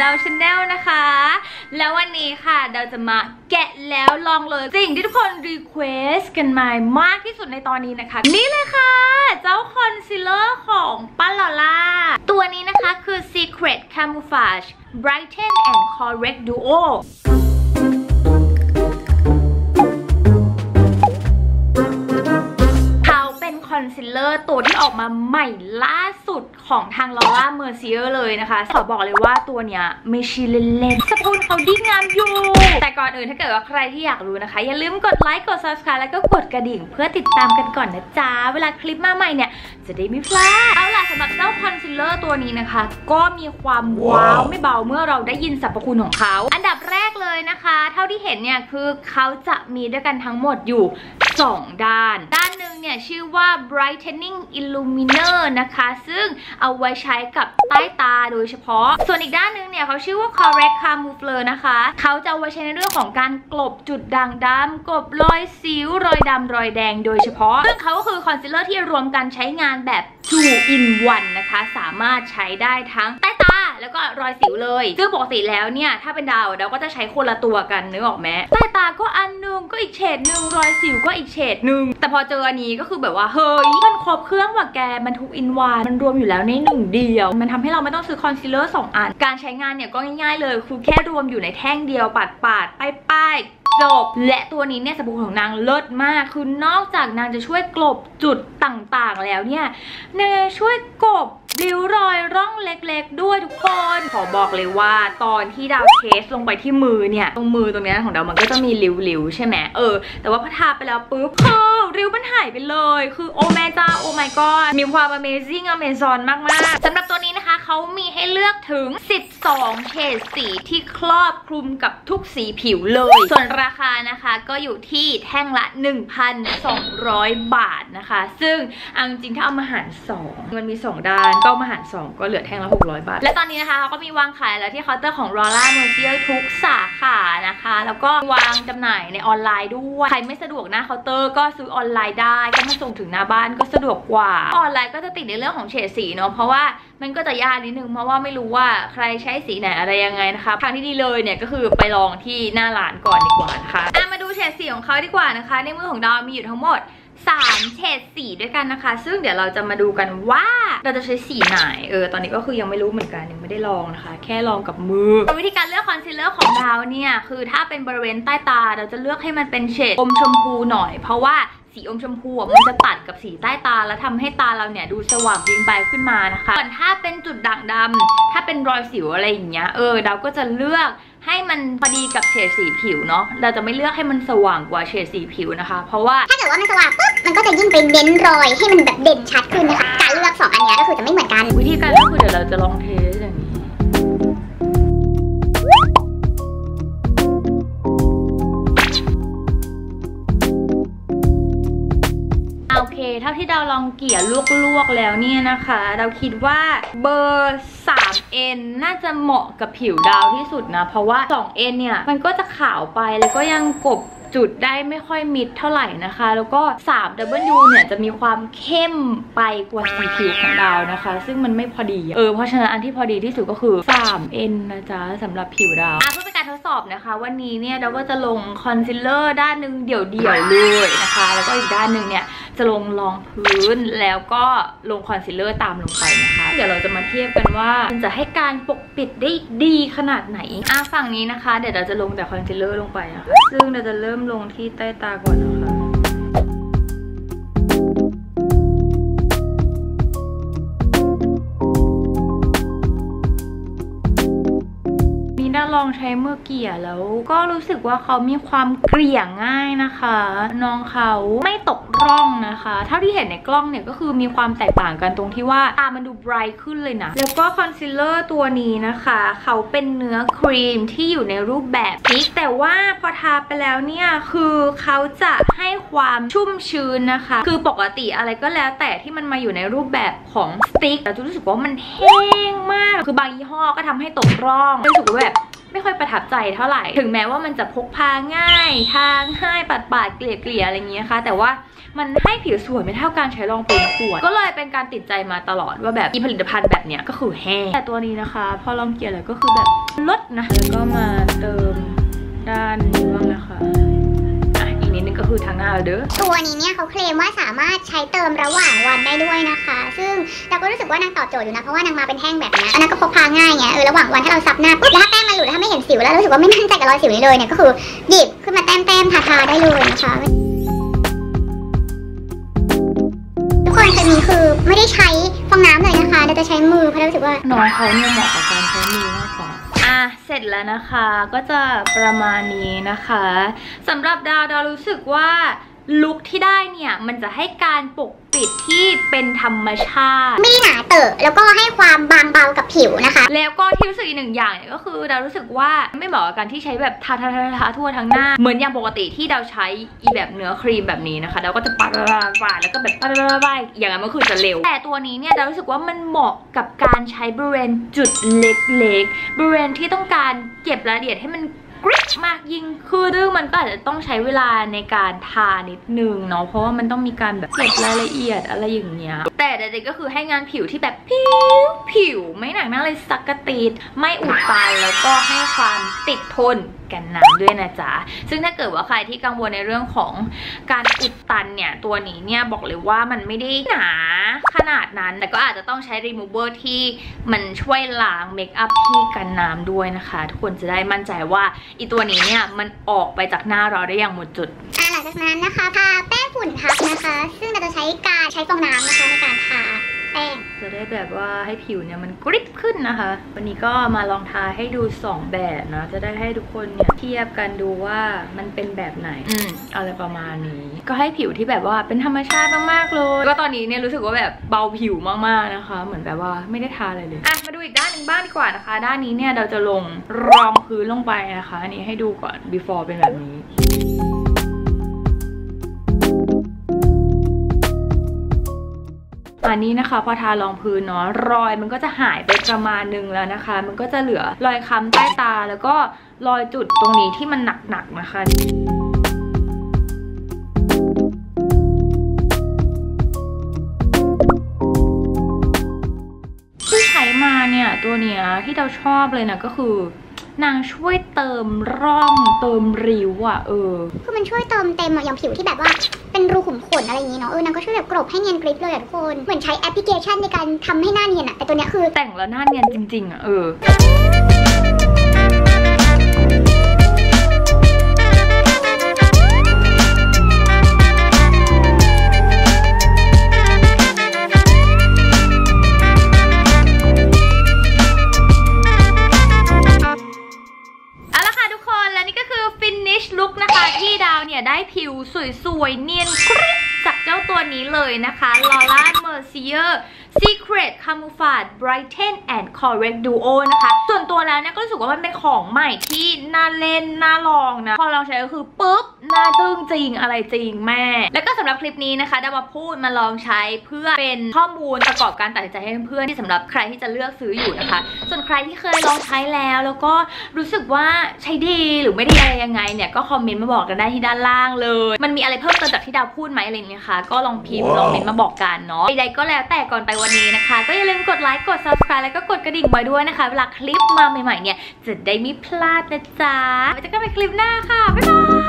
ดาว channel นะคะ แล้ววันนี้ค่ะดาวจะมาแกะแล้วลองเลยสิ่งที่ทุกคน request กันมามากที่สุดในตอนนี้นะคะ นี่เลยค่ะ เจ้าคอนซีลเลอร์ของป้าลอร่า ตัวนี้นะคะคือ Secret Camouflage Brighten and Correct Duo เขาเป็นคอนซีลเลอร์ตัวที่ออกมาใหม่ล่าสุด ของทางลอร่าเมอร์เซียเลยนะคะ ขอบอกเลยว่าตัวเนี้ยไม่ใช่เล่นๆสกิลเขาดีงามอยู่ แต่ก่อนอื่นถ้าเกิดว่าใครที่อยากรู้นะคะ อย่าลืมกดไลค์กด subscribe แล้วก็กดกระดิ่ง เพื่อติดตามกันก่อนนะจ๊ะ เวลาคลิปมาใหม่เนี่ยจะได้ไม่พลาด เอาล่ะสำหรับเจ้าคอนซีลเลอร์ตัวนี้นะคะ ก็มีความว้าวไม่เบาเมื่อเราได้ยินสรรพคุณของเขา อันดับแรกเลยนะคะ เท่าที่เห็นเนี่ยคือเขาจะมีด้วยกันทั้งหมดอยู่ 2 ด้าน ด้านหนึ่งเนี่ยชื่อว่า brightening illuminator นะคะ ซึ่งเอาไว้ใช้กับใต้ตาโดยเฉพาะ ส่วนอีกด้านหนึ่งเนี่ยเขาชื่อว่า correct camouflage นะคะ เขาจะเอาไว้ใช้ในเรื่องของการกลบจุดด่างดำกลบรอยสิวรอยดำรอยแดงโดยเฉพาะ ซึ่งเขาก็คือคอนซีลเลอร์ที่รวมกันใช้งานแบบ two in one นะคะ สามารถใช้ได้ทั้งใต้ตา แล้วก็รอยสิวเลย ซึ่งปกติแล้วเนี่ย ถ้าเป็นดาวเราก็จะใช้คนละตัวกันนึกออกไหมใต้ตาก็อันหนึ่งก็อีกเฉดหนึ่งรอยสิวก็อีกเฉดหนึ่งแต่พอเจออันนี้ก็คือแบบว่า เฮ้ย มันครบเครื่องว่ะแกมัน two in one มันรวมอยู่แล้วในหนึ่งเดียว มันทำให้เราไม่ต้องซื้อคอนซีลเลอร์สองอัน การใช้งานเนี่ยก็ง่ายๆเลยคือแค่รวมอยู่ในแท่งเดียวปัดปาดๆป้ายๆ จบ และตัวนี้เนี่ยสบู่ของนางเลิศมาก คือนอกจากนางจะช่วยกลบจุดต่างๆแล้วเนี่ยนางช่วยกลบริ้วรอยร่องเล็กๆ ด้วยทุกคน ขอบอกเลยว่าตอนที่ดาวเทสลงไปที่มือเนี่ย ตรงมือตรงนี้ของดาวมันก็จะมีริ้วๆ ใช่ไหมเออ แต่ว่าพอทาไปแล้วปุ๊บคือริ้วมันหายไปเลย คือโอแม่จ้าโอ my god มีความ amazing amazon มากๆสำหรับตัวนี้นะคะเขามีให้เลือกถึง 12 เฉดสีที่ครอบคลุมกับทุกสีผิวเลย ส่วนราคานะคะก็อยู่ที่แท่งละ 1,200 บาทนะคะ ซึ่งเอาจริงถ้าเอามาหาร 2 มันมี 2 ด้านก็เอามาหาร 2 ก็เหลือแท่งละ 600 บาท และตอนนี้นะคะเขาก็มีวางขายแล้วที่เคาน์เตอร์ของ r o l a m e r c i e r ทุกสาขานะคะ แล้วก็วางจำหน่ายในออนไลน์ด้วย ใครไม่สะดวกหน้าเคาน์เตอร์ก็ซื้อออนไลน์ได้ก็มาส่งถึงหน้าบ้านก็สะดวกกว่า ออนไลน์ก็จะติดในเรื่องของเฉดสีเนาะเพราะว่ามันก็จะยากนิดนึงเพราะว่าไม่รู้ว่าใครใช้สีไหนอะไรยังไงนะคะทางที่ดีเลยเนี่ยก็คือไปลองที่หน้าร้านก่อนดีกว่านะคะอะมาดูเฉดสีของเขาดีกว่านะคะ ในมือของดาวมีอยู่ทั้งหมด3เฉดสีด้วยกันนะคะ ซึ่งเดี๋ยวเราจะมาดูกันว่าเราจะใช้สีไหน เออ ตอนนี้ก็คือยังไม่รู้เหมือนกันยังไม่ได้ลองนะคะ แค่ลองกับมือ วิธีการเลือกคอนซีลเลอร์ของดาวเนี่ย คือถ้าเป็นบริเวณใต้ตา เราจะเลือกให้มันเป็นเฉดอมชมพูหน่อย เพราะว่าสีอมชมพูอะมันจะตัดกับสีใต้ตา แล้วทำให้ตาเราเนี่ยดูสว่างวิงไปขึ้นมานะคะส่วนถ้าเป็นจุดด่างดำถ้าเป็นรอยสิวอะไรอย่างเงี้ย เออ ดาวก็จะเลือก ให้มันพอดีกับเฉดสีผิวเนาะเราจะไม่เลือกให้มันสว่างกว่าเฉดสีผิวนะคะ เพราะว่าถ้าเกิดว่ามันสว่างปุ๊บมันก็จะยิ่งไปเน้นรอยให้มันแบบเด่นชัดขึ้นนะคะการเลือกสองอันเนี้ยก็คือจะไม่เหมือนกัน วิธีการก็คือเดี๋ยวเราจะลองเทส ที่ดาวลองเกลี่ยลวกๆแล้วเนี่ยนะคะดาวคิดว่าเบอร์ 3N น่าจะเหมาะกับผิวดาวที่สุดนะ เพราะว่า 2N เนี่ย มันก็จะขาวไปแล้วก็ยังกลบจุดได้ไม่ค่อยมิดเท่าไหร่นะคะ แล้วก็ 3W เนี่ยจะมีความเข้มไปกว่าสีผิวของดาวนะคะ ซึ่งมันไม่พอดี เออ เพราะฉะนั้นอันที่พอดีที่สุดก็คือ 3N นะจ๊ะสำหรับผิวดาวอะเพื่อเป็นการทดสอบนะคะ วันนี้เนี่ยดาวก็จะลงคอนซีลเลอร์ด้านหนึ่งเดี่ยวๆเลยนะคะ แล้วก็อีกด้านหนึ่งเนี่ย จะลงรองพื้นแล้วก็ลงคอนซีลเลอร์ตามลงไปนะคะ เดี๋ยวเราจะมาเทียบกันว่ามันจะให้การปกปิดได้ดีขนาดไหนอะฝั่งนี้นะคะ เดี๋ยวเราจะลงแต่คอนซีลเลอร์ลงไปนะคะซึ่งเราจะเริ่มลงที่ใต้ตาก่อนนะคะ งใช้มือเกลี่ยแล้ว ก็รู้สึกว่าเขามีความเกลี่ยง่ายนะคะ น้องเขาไม่ตกร่องนะคะเท่าที่เห็นในกล้องเนี่ยก็คือมีความแตกต่างกันตรงที่ว่าตามันดู bright ขึ้นเลยนะ แล้วก็คอนซีลเลอร์ตัวนี้นะคะ เขาเป็นเนื้อครีมที่อยู่ในรูปแบบพิกแต่ว่าพอทาไปแล้วเนี่ย คือเขาจะให้ความชุ่มชื้นนะคะ คือปกติอะไรก็แล้ว แต่ที่มันมาอยู่ในรูปแบบของ stick เราจะรู้สึกว่ามันแห้งมาก คือบางยี่ห้อก็ทำให้ตกร่องรู้สึกว่าแบบ ไม่ค่อยประทับใจเท่าไหร่ ถึงแม้ว่ามันจะพกพาง่าย ทางง่ายปัดปาดเกลี่ยเกลี่ยอะไรอย่างเงี้ยค่ะ แต่ว่ามันให้ผิวสวยไม่เท่าการใช้รองพื้นขวด ก็เลยเป็นการติดใจมาตลอดว่าแบบอีผลิตภัณฑ์แบบเนี้ยก็คือแห้ง แต่ตัวนี้นะคะ พอลองเกลี่ยแล้วก็คือแบบลดนะ แล้วก็มาเติมด้านนี้บ้างนะคะ คือทางหน้าแล้วเด้อตัวนี้เนี่ยเขาเคลมว่าสามารถใช้เติมระหว่างวันได้ด้วยนะคะ ซึ่งเราก็รู้สึกว่านางตอบโจทย์อยู่นะเพราะว่านางมาเป็นแท่งแบบเนี้ยอันนั้นก็พกพาง่ายไงเออระหว่างวันถ้าเราซับหน้าปุ๊บแล้วถ้าแป้งมันหลุดแล้วถ้าไม่เห็นสิวแล้วรู้สึกว่าไม่มั่นใจกับรอยสิวนี้เลยเนี่ยก็คือหยิบขึ้นมาแต้มแต้มๆทาทาๆได้เลยนะคะทุกคนเคยมีคือไม่ได้ใช้ฟองน้ำเลยนะคะเราจะใช้มือเพราะเรารู้สึกว่าน้องเขาเนี่ยเหมาะกับ อะเสร็จแล้วนะคะก็จะประมาณนี้นะคะสำหรับดาวดาวรู้สึกว่า ลุคที่ได้เนี่ย มันจะให้การปกปิดที่เป็นธรรมชาติ ไม่ได้หนาเตอะแล้วก็ให้ความบางเบากับผิวนะคะ แล้วก็ที่รู้สึกอีกหนึ่งอย่างเนี่ยก็คือดาวรู้สึกว่าไม่เหมาะกับการที่ใช้แบบทาทาทาทาทั่วทั้งหน้า เหมือนอย่างปกติที่ดาวใช้อีแบบเนื้อครีมแบบนี้นะคะดาวก็จะปาดปาดปาดปาดแล้วก็แบบปาดปาดปาดปาดอย่างนั้นมันคือจะเร็ว แต่ตัวนี้เนี่ยดาวรู้สึกว่ามันเหมาะกับการใช้บริเวณจุดเล็กๆบริเวณที่ต้องการเก็บรายละเอียดให้มัน กริบมากยิ่งคือซึ่งมันก็อาจจะต้องใช้เวลาในการทานิดนึงเนาะเพราะว่ามันต้องมีการแบบเก็บรายละเอียดอะไรอย่างเงี้ยแต่เด็กๆก็คือให้งานผิวที่แบบผิวผิวไม่หนักหน้าเลยสักกะตีดไม่อุดตันแล้วก็ให้ความติดทน กันน้ำด้วยนะจ๊ะ ซึ่งถ้าเกิดว่าใครที่กังวลในเรื่องของการอุดตันเนี่ยตัวนี้เนี่ยบอกเลยว่ามันไม่ได้หนาขนาดนั้น แต่ก็อาจจะต้องใช้ remover ที่มันช่วยล้างเมคอัพที่กันน้ำด้วยนะคะ ทุกคนจะได้มั่นใจว่าอีตัวนี้เนี่ยมันออกไปจากหน้าเราได้อย่างหมดจุดหลังจากนั้นนะคะทาแป้งฝุ่นทับนะคะ ซึ่งเราจะใช้การใช้ฟองน้ำนะคะในการทา จะได้แบบว่าให้ผิวเนี่ยมันกริบขึ้นนะคะ วันนี้ก็มาลองทาให้ดู 2 แบบนะ จะได้ให้ทุกคนเนี่ยเทียบกันดูว่ามันเป็นแบบไหนอืมอะไรประมาณนี้ ก็ให้ผิวที่แบบว่าเป็นธรรมชาติมากๆเลย ก็ตอนนี้เนี่ยรู้สึกว่าแบบเบาผิวมากๆนะคะ เหมือนแบบว่าไม่ได้ทาอะไรเลยอะมาดูอีกด้านหนึ่งบ้างดีกว่านะคะ ด้านนี้เนี่ยเราจะลงรองพื้นลงไปนะคะอันนี้ให้ดูก่อน before เป็นแบบนี้ อันนี้นะคะ พอทารองพื้นเนาะรอยมันก็จะหายไปประมาณนึงแล้วนะคะ มันก็จะเหลือรอยค้ำใต้ตาแล้วก็รอยจุดตรงนี้ที่มันหนักๆนะคะที่ใช้มาเนี่ยตัวเนี้ยที่เราชอบเลยนะก็คือ นางช่วยเติมร่องเติมริ้วอะเออ คือมันช่วยเติมเต็มอะอย่างผิวที่แบบว่าเป็นรูขุมขนอะไรอย่างงี้เนาะเออนางก็ช่วยแบบกรบให้เนียนกริบเลยอะทุกคน เหมือนใช้แอปพลิเคชันในการทำให้หน้าเนียนอะแต่ตัวเนี้ยคือแต่งแล้วหน้าเนียนจริงๆอะเออ เลยนะคะลอร่าเมอร์เซียร์ Secret Camouflage Brighten and Correct Duo นะคะ ส่วนตัวแล้วเนี่ยก็รู้สึกว่ามันเป็นของใหม่ที่น่าเล่น น่าลองนะ พอลองใช้ก็คือปุ๊บน่าจึ้งจริงอะไรจริงแม่ แล้วก็สำหรับคลิปนี้นะคะดาวมาพูดมาลองใช้เพื่อเป็นข้อมูลประกอบการตัดสินใจให้เพื่อนๆที่สำหรับใครที่จะเลือกซื้ออยู่นะคะ ส่วนใครที่เคยลองใช้แล้ว แล้วก็รู้สึกว่าใช้ดีหรือไม่ดีอะไรยังไงเนี่ยก็คอมเมนต์มาบอกกันได้ที่ด้านล่างเลย มันมีอะไรเพิ่มเติมจากที่ดาวพูดไหมอะไรอย่างเงี้ยคะก็ลองพิมพ์ลองเมนต์มาบอกกันเนาะใดๆก็แล้วแต่ก่อนไปวันนี้นะคะ ก็อย่าลืมกดไลค์กด subscribe แล้วก็กดกระดิ่งไว้ด้วยนะคะ เวลาคลิปมาใหม่ๆเนี่ยจะได้ไม่พลาดนะจ๊ะไว้เจอกันในคลิปหน้าค่ะบ๊ายบาย